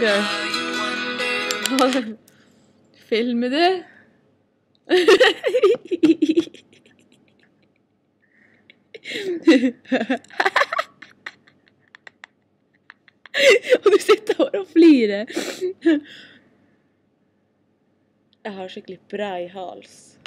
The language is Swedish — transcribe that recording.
Gøy. Filmer du? och du sitter här och flirer. Jag har bra i hals.